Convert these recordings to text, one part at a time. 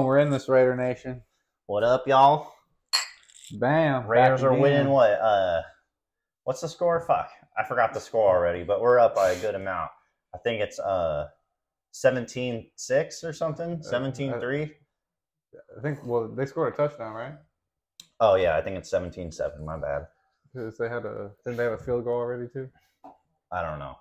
Boom, we're in this Raider Nation. What up, y'all? Bam. Raiders are winning what? Uh, what's the score? Fuck, I forgot the score already. But we're up by a good amount. I think it's uh, 17-6 or something. 17-3. I think, well, they scored a touchdown, right? Oh yeah, I think it's 17-7. My bad. 'Cause they had a, didn't they have a field goal already, too? I don't know.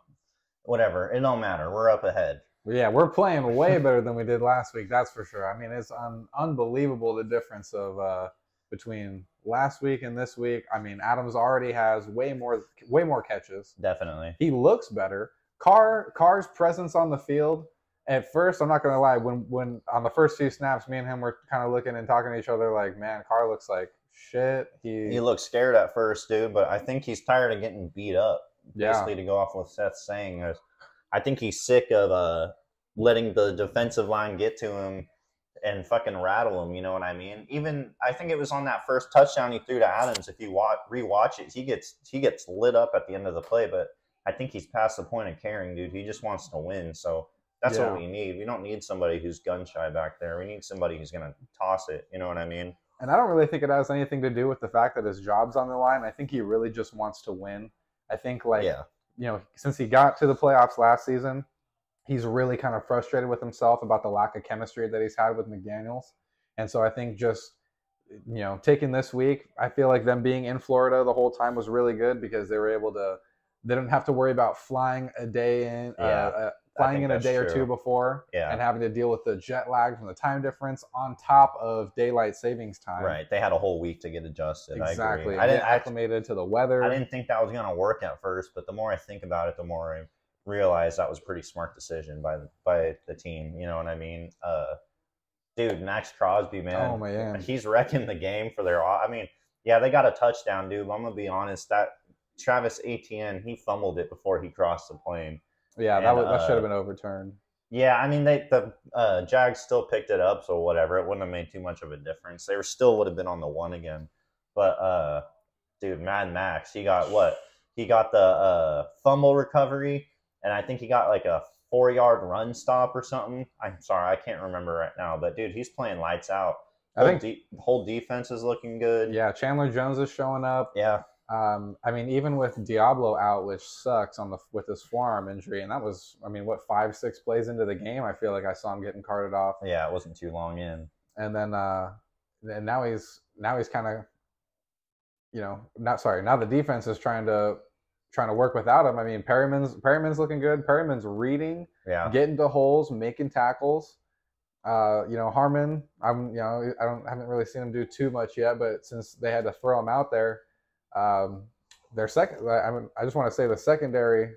Whatever. It don't matter. We're up ahead. Yeah, we're playing way better than we did last week. That's for sure. I mean, it's un- unbelievable the difference of uh, between last week and this week. I mean, Adams already has way more, way more catches. Definitely. He looks better. Carr, Carr's presence on the field. At first, I'm not gonna lie. When when on the first few snaps, me and him were kind of looking and talking to each other, like, man, Carr looks like shit. He, He looked scared at first, dude, but I think he's tired of getting beat up. yeah, basically to go off what Seth's saying is I think he's sick of uh letting the defensive line get to him and fucking rattle him, you know what I mean? Even I think it was on that first touchdown he threw to Adams. If you watch rewatch it, he gets he gets lit up at the end of the play, but I think he's past the point of caring, dude. He just wants to win. So that's Yeah. what we need. We don't need somebody who's gun shy back there. We need somebody who's gonna toss it. You know what I mean? and I don't really think it has anything to do with the fact that his job's on the line. I think he really just wants to win. I think like yeah. you know, since he got to the playoffs last season, he's really kind of frustrated with himself about the lack of chemistry that he's had with McDaniels. And so I think just you know, taking this week, I feel like them being in Florida the whole time was really good because they were able to they didn't have to worry about flying a day in uh, Yeah, uh, flying in a day or two before Yeah. and having to deal with the jet lag from the time difference on top of daylight savings time. Right. They had a whole week to get adjusted. I Exactly. agree. I didn't I, acclimated to the weather. I didn't think that was gonna work at first, but the more I think about it, the more Realize that was a pretty smart decision by the, by the team. You know what I mean? Uh, dude, Maxx Crosby, man, oh man. he's wrecking the game for their. I mean, yeah, they got a touchdown, dude. But I'm gonna be honest, that Travis Etienne, he fumbled it before he crossed the plane. Yeah, that and, was, that should uh, have been overturned. Yeah, I mean, they the uh, Jags still picked it up, so whatever. It wouldn't have made too much of a difference. They were still would have been on the one again. But uh, dude, Mad Max, he got what? He got the uh, fumble recovery, and I think he got like a four yard run stop or something. I'm sorry, I can't remember right now. But dude, he's playing lights out. I think de- whole defense is looking good. yeah, Chandler Jones is showing up. yeah, Um, I mean, even with Deablo out, which sucks on the with his forearm injury, and that was, I mean, what five, six plays into the game, I feel like I saw him getting carted off, yeah. It wasn't too long in. and then, uh, and now he's now he's kind of, you know, not sorry, now the defense is trying to trying to work without him. I mean, Perryman's Perryman's looking good. Perryman's reading, Yeah, getting to holes, making tackles. Uh, you know, Harmon, I'm, you know, I don't haven't really seen him do too much yet, but since they had to throw him out there, um, their second, I mean, I just want to say the secondary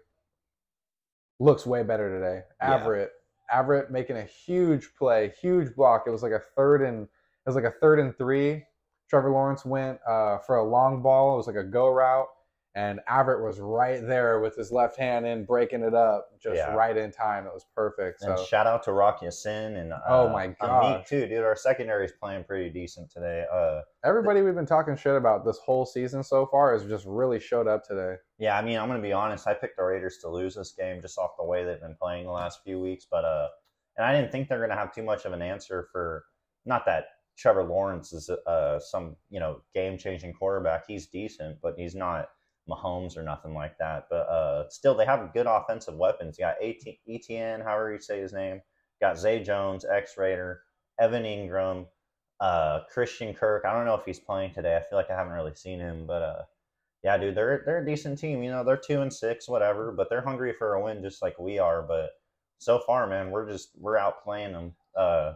looks way better today. Yeah. Everett, Everett making a huge play, huge block. It was like a third and it was like a third and three. Trevor Lawrence went uh, for a long ball. It was like a go route, and Everett was right there with his left hand in, breaking it up, just Yeah. right in time. It was perfect. and So shout out to Rock Ya-Sin and uh, Oh my Amit, gosh. too, dude. Our secondary is playing pretty decent today. Uh. everybody we've been talking shit about this whole season so far has just really showed up today. Yeah, I mean, I'm gonna be honest. I picked the Raiders to lose this game just off the way they've been playing the last few weeks, but uh, and I didn't think they're gonna have too much of an answer for. Not that Trevor Lawrence is uh some you know game changing quarterback. He's decent, but he's not Mahomes or nothing like that. But uh, still, they have good offensive weapons. You got Etienne, however you say his name. Got Zay Jones, X Raider, Evan Engram, uh, Christian Kirk. I don't know if he's playing today. I feel like I haven't really seen him, but uh. Yeah, dude, they're they're a decent team. You know, they're two and six, whatever, but they're hungry for a win just like we are. But so far, man, we're just we're outplaying them. Uh,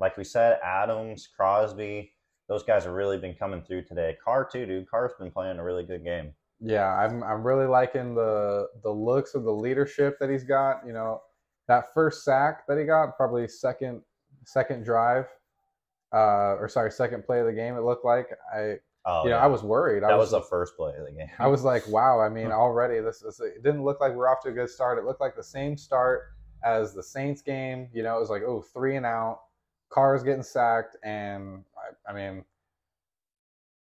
like we said, Adams, Crosby, those guys have really been coming through today. Carr too, dude. Carr's been playing a really good game. Yeah, I'm I'm really liking the the looks of the leadership that he's got. You know, that first sack that he got, probably second second drive, uh, or sorry, second play of the game. It looked like I, Oh, you know, yeah. I was worried. I that was, was the first play of the game. I was like, wow. I mean, already this is. It didn't look like we're off to a good start. It looked like the same start as the Saints game. You know, it was like, oh, three and out. Carr's getting sacked, and I, mean,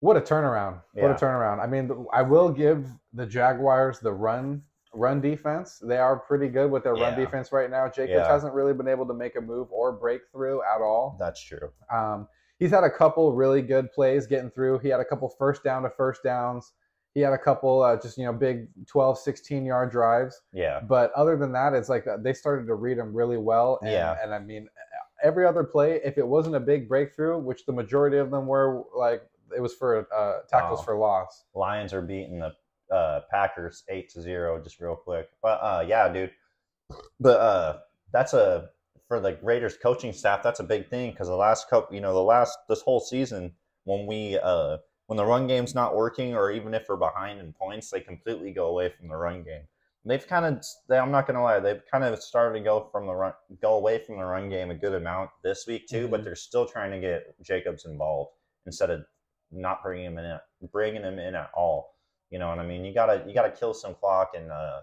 what a turnaround! What Yeah. a turnaround! I mean, I will give the Jaguars the run run defense. They are pretty good with their run defense right now. Jacobs Yeah. hasn't really been able to make a move or breakthrough at all. That's true. Um, he's had a couple really good plays getting through. He had a couple first down to first downs. He had a couple uh, just, you know, big 12, 16 yard drives. Yeah. But other than that, it's like uh, they started to read him really well. And, Yeah. And I mean, every other play, if it wasn't a big breakthrough, which the majority of them were, like it was for uh, tackles Oh. for loss. Lions are beating the uh, Packers eight to zero, just real quick. But uh, yeah, dude. But uh, that's a for the Raiders coaching staff. That's a big thing because the last couple, you know, the last this whole season when we uh when the run game's not working or even if we're behind in points, they completely go away from the run game. They've kind of, they, I'm not gonna lie, they've kind of started to go from the run, go away from the run game a good amount this week too. But Mhm. they're still trying to get Jacobs involved instead of not bringing him in, bringing him in at all. You know what I mean? You gotta, you gotta kill some clock and uh,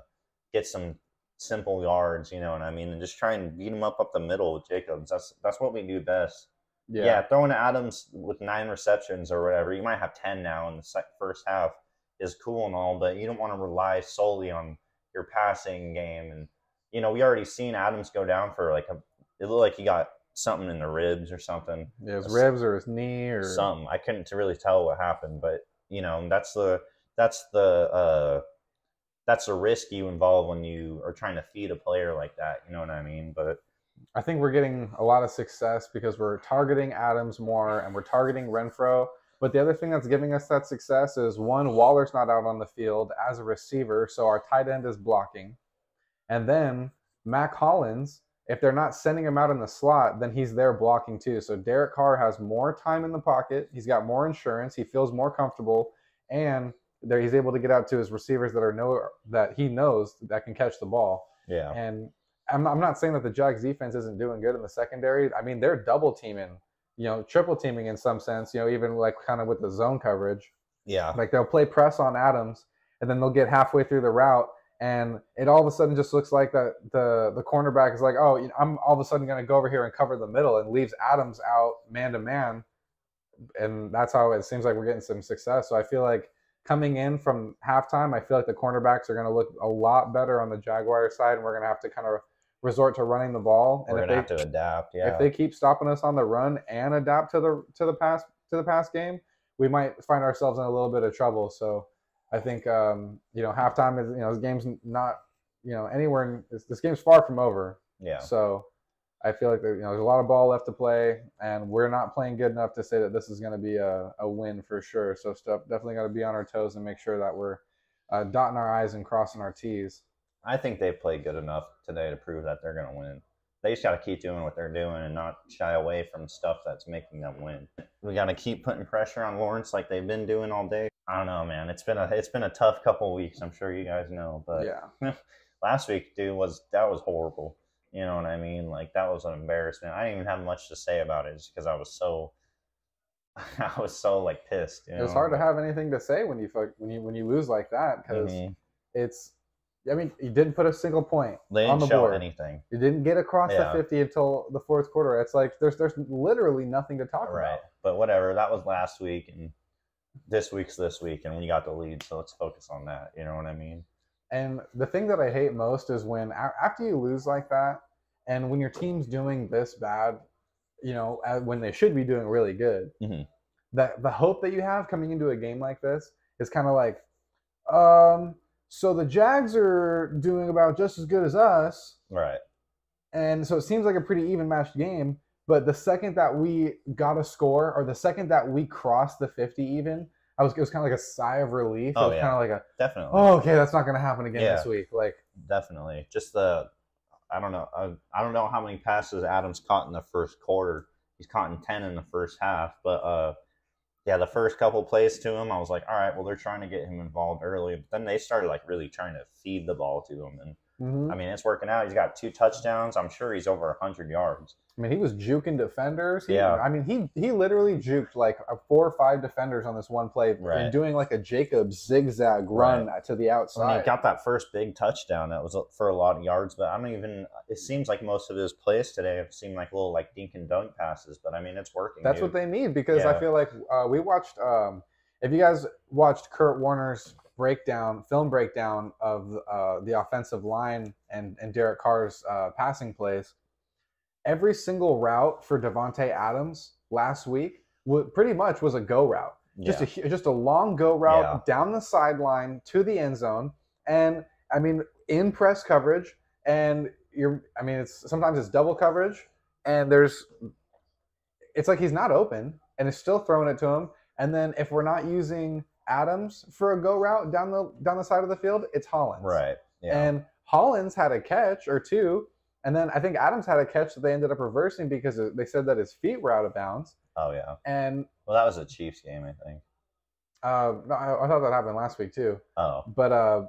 get some simple yards. You know what I mean? And just try and beat him up up the middle with Jacobs. That's that's what we do best. Yeah, throwing Adams with nine receptions or whatever, you might have ten now in the first half is cool and all, but you don't want to rely solely on your passing game. And you know, we already seen Adams go down for like a. It looked like he got something in the ribs or something. Yeah, his ribs or his knee or Something I couldn't to really tell what happened, but you know, that's the that's the uh that's the risk you involve when you are trying to feed a player like that. You know what I mean? But I think we're getting a lot of success because we're targeting Adams more and we're targeting Renfrow. But the other thing that's giving us that success is one, Waller's not out on the field as a receiver, so our tight end is blocking. And then Mack Hollins, if they're not sending him out in the slot, then he's there blocking too. So Derek Carr has more time in the pocket. He's got more insurance. He feels more comfortable, and there he's able to get out to his receivers that are know that he knows that can catch the ball. yeah, And I'm, I'm not saying that the Jags defense isn't doing good in the secondary. I mean, they're double teaming, you know, triple teaming in some sense, you know, even like kind of with the zone coverage. yeah, Like they'll play press on Adams and then they'll get halfway through the route and it all of a sudden just looks like that the the cornerback is like, oh, you know, I'm all of a sudden going to go over here and cover the middle and leaves Adams out man to man. And that's how it seems like we're getting some success. So I feel like coming in from halftime, I feel like the cornerbacks are going to look a lot better on the Jaguar side, and we're going to have to kind of resort to running the ball. And we're if gonna they have to adapt. Yeah, if they keep stopping us on the run and adapt to the to the pass to the pass game, we might find ourselves in a little bit of trouble. So I think um, you know halftime is you know this game's not you know anywhere. In, this, this game's far from over. yeah. So I feel like there, you know there's a lot of ball left to play, and we're not playing good enough to say that this is going to be a, a win for sure. So stuff definitely got to be on our toes and make sure that we're uh, dotting our i's and crossing our t's. I think they've played good enough today to prove that they're going to win. They just got to keep doing what they're doing and not shy away from stuff that's making them win. We got to keep putting pressure on Lawrence like they've been doing all day. I don't know, man. It's been a it's been a tough couple weeks. I'm sure you guys know, but yeah, last week, dude, was that was horrible. You know what I mean? Like that was an embarrassment. I didn't even have much to say about it just because I was so I was so like pissed. You it was hard to have anything to say when you fuck- when you when you lose like that because Mhm. it's. I mean, you didn't put a single point They on didn't the show board. anything. You didn't get across Yeah. the 50 until the fourth quarter. It's like there's there's literally nothing to talk Right. about. But whatever. That was last week, and this week's this week, and we got the lead. So let's focus on that. You know what I mean? And the thing that I hate most is when after you lose like that, and when your team's doing this bad, you know, when they should be doing really good, Mhm. that the hope that you have coming into a game like this is kind of like, um, so the Jags are doing about just as good as us, Right. and so it seems like a pretty even matched game. But the second that we got a score, or the second that we crossed the 50 even, I was it was kind of like a sigh of relief. Oh, it was yeah. kind of like a, Definitely. oh, okay, that's not going to happen again Yeah. this week. Like, Definitely. Just the. I don't know. I, I don't know how many passes Adams caught in the first quarter. He's caught in ten in the first half, but uh, yeah, the first couple plays to him, I was like, all right, well, they're trying to get him involved early. But then they started like really trying to feed the ball to him, and mhm. I mean, it's working out. He's got two touchdowns. I'm sure he's over hundred yards. I mean, he was juking defenders. He, Yeah. I mean, he he literally juked like uh, four or five defenders on this one play Right. and doing like a Jacob zigzag run to the outside. I mean, he got that first big touchdown that was for a lot of yards, but I don't even. It seems like most of his plays today have seemed like little like dink and dunk passes, but I mean, it's working. That's dude. what they need because I feel like uh, we watched. Um, if you guys watched Kurt Warner's breakdown, film breakdown of uh, the offensive line and and Derek Carr's uh, passing plays, every single route for Davante Adams last week pretty much was a go route. Just yeah. a just a long go route Yeah. down the sideline to the end zone, and I mean in press coverage, and you're I mean it's sometimes it's double coverage, and there's it's like he's not open and it's still throwing it to him. And then if we're not using Adams for a go route down the down the side of the field, it's Hollins. right. Yeah. And Hollins had a catch or two, and then I think Adams had a catch that they ended up reversing because they said that his feet were out of bounds. oh yeah. And Well, that was a Chiefs game, I think. uh, no, I, I thought that happened last week too. Oh. But uh,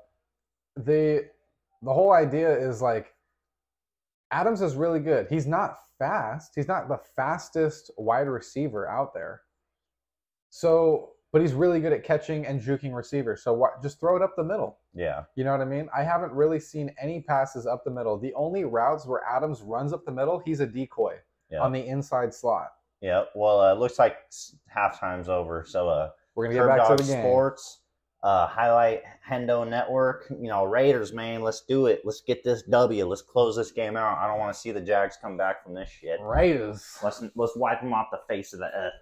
the the whole idea is like Adams is really good. He's not fast. He's not the fastest wide receiver out there. So, but he's really good at catching and juking receivers. So why, just throw it up the middle. Yeah. You know what I mean? I haven't really seen any passes up the middle. The only routes where Adams runs up the middle, he's a decoy Yeah. on the inside slot. Yeah. Well, uh, looks like halftime's over. So, uh, We're gonna get Curb back Dog to the game. Sports, uh, highlight Hendo Network. You know, Raiders, man, let's do it. Let's get this W. Let's close this game out. I don't want to see the Jags come back from this shit. Raiders. Let's let's wipe them off the face of the earth.